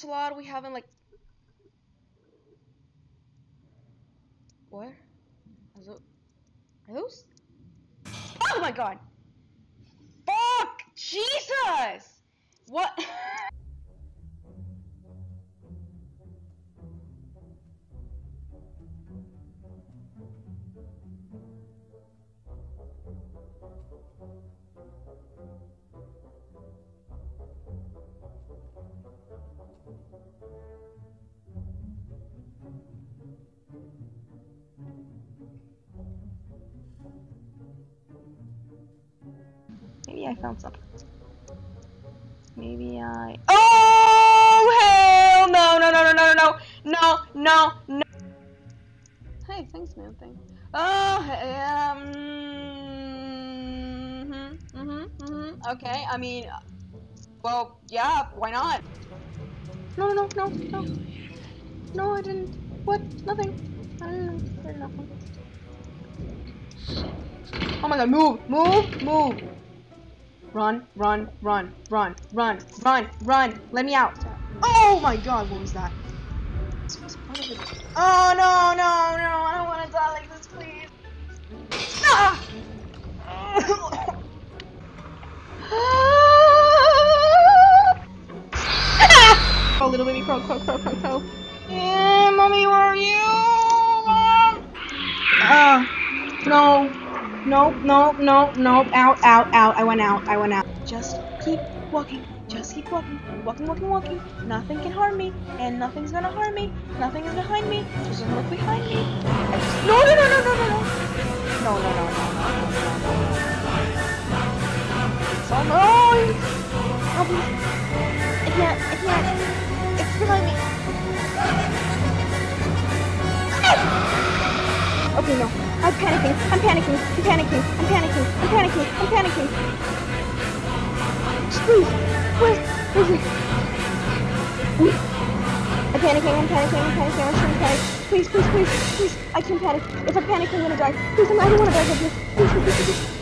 slot we haven't like. What? Are those? Oh my god! Fuck! Jesus! What? Maybe I found something. Maybe I. Oh hell no no no no no no no no no. Hey, thanks, man. Thing. Oh, hey, um. Mm-hmm, mhm, mhm. Okay, I mean, well, yeah. Why not? No, no, no, no. No, I didn't. What? Nothing. I don't know. Nothing. Oh my god, move, move, move. Run, run, run, run, run, run, run. Let me out. Oh my god, what was that? Oh no, no, no. I don't want to die like this, please. Ah! Oh, little baby crow, crow, crow, crow, crow. Yeah, mommy, where are you? Mom? Ah, no. Nope, nope, nope, nope. Out, out, out. I went out. I went out. Just keep walking. Just keep walking. Walking, walking, walking. Nothing can harm me. And nothing's gonna harm me. Nothing is behind me. Just look behind me. Just... No, no, no, no, no, no, no. No, no, no, no, no, no, no, no. It's all mine. Oh, please. I can't. I can't. It's behind me. No. I'm panicking. I'm panicking. I'm panicking. I'm panicking. I'm panicking. I'm panicking. Please. Where? Is it? I'm panicking. I'm panicking. I'm panicking. I'm trying to panic. Please, please, please, please. I can't panic. If I panic, I'm gonna die. Please, I'm, I don't want to die. Please, please, please, please.